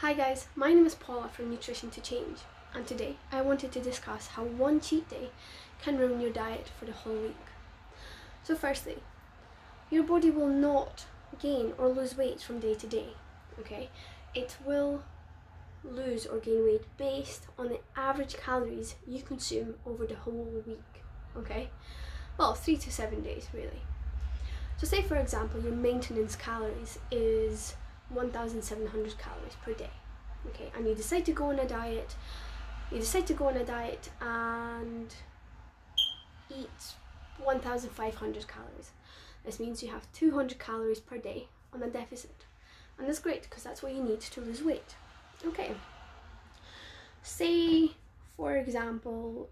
Hi guys, my name is Paula from Nutrition 2 Change and today I wanted to discuss how one cheat day can ruin your diet for the whole week. So firstly, your body will not gain or lose weight from day to day, okay? It will lose or gain weight based on the average calories you consume over the whole week, okay? Well, three to seven days really. So say for example your maintenance calories is 1700 calories per day. Okay and you decide to go on a diet. You decide to go on a diet and eat 1500 calories. This means you have 200 calories per day on a deficit. And that's great because that's what you need to lose weight. Okay. Say for example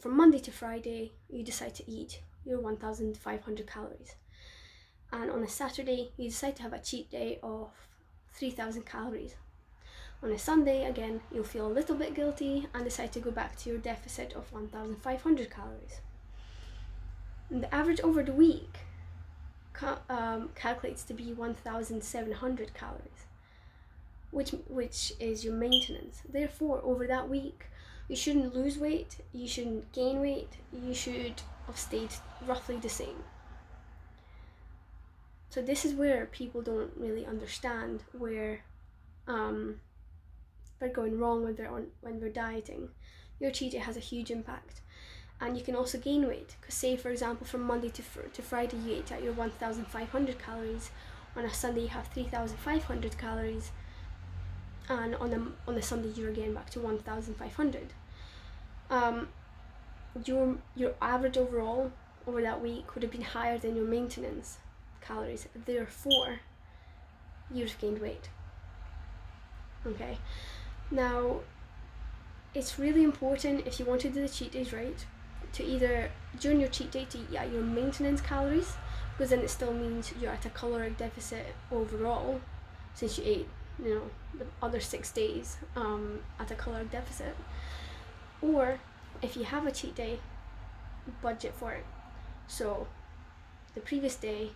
from monday to friday you decide to eat your 1500 calories and on a Saturday you decide to have a cheat day of 3000 calories. On a Sunday, again, you'll feel a little bit guilty and decide to go back to your deficit of 1500 calories. And the average over the week ca um, calculates to be 1700 calories, which, which is your maintenance. Therefore, over that week, you shouldn't lose weight, you shouldn't gain weight, you should have stayed roughly the same. So this is where people don't really understand where um, they're going wrong when they're on when they're dieting. Your cheat day has a huge impact, and you can also gain weight. Because say for example, from Monday to fr- to Friday you ate at your 1,500 calories. On a Sunday you have 3,500 calories, and on a on a Sunday you're again back to 1,500. Um, your your average overall over that week would have been higher than your maintenance calories. Therefore, you've gained weight. Okay, now it's really important if you want to do the cheat days right to either during your cheat day to eat at your maintenance calories because then it still means you're at a caloric deficit overall since you ate you know the other six days um, at a caloric deficit or if you have a cheat day budget for it so the previous day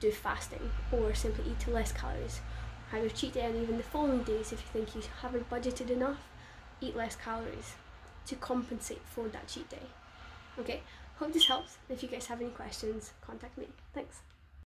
do fasting or simply eat to less calories. Have your cheat day and even the following days if you think you haven't budgeted enough, eat less calories to compensate for that cheat day. Okay, hope this helps. If you guys have any questions, contact me. Thanks.